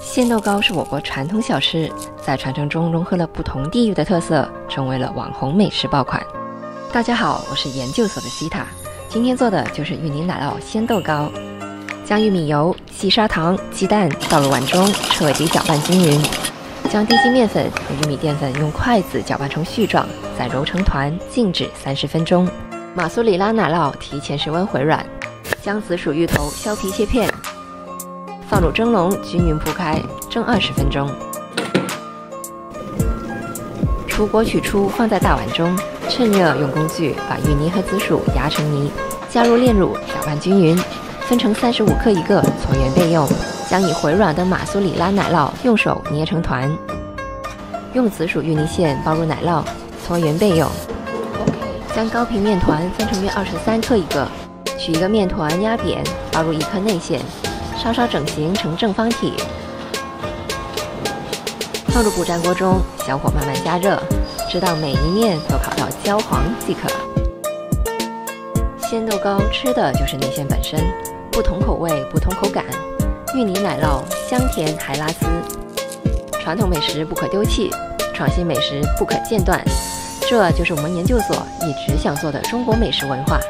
鲜豆糕是我国传统小吃，在传承中融合了不同地域的特色，成为了网红美食爆款。大家好，我是研究所的西塔，今天做的就是芋泥奶酪鲜豆糕。将玉米油、细砂糖、鸡蛋倒入碗中，彻底搅拌均匀。将低筋面粉和玉米淀粉用筷子搅拌成絮状，再揉成团，静置三十分钟。马苏里拉奶酪提前室温回软。将紫薯芋头削皮切片，放入蒸笼，均匀铺开，蒸二十分钟。出锅取出，放在大碗中，趁热用工具把芋泥和紫薯压成泥，加入炼乳，搅拌均匀，分成三十五克一个，搓圆备用。将已回软的马苏里拉奶酪用手捏成团，用紫薯芋泥馅包入奶酪，搓圆备用。将高平面团分成约二十三克一个。取一个面团压扁，包入一颗内馅，稍稍整形成正方体，放入不粘锅中，小火慢慢加热，直到每一面都烤到焦黄即可。鲜豆糕吃的就是内馅本身，不同口味不同口感，芋泥奶酪香甜还拉丝，传统美食不可丢弃，创新美食不可间断，这就是我们研究所一直想做的中国美食文化。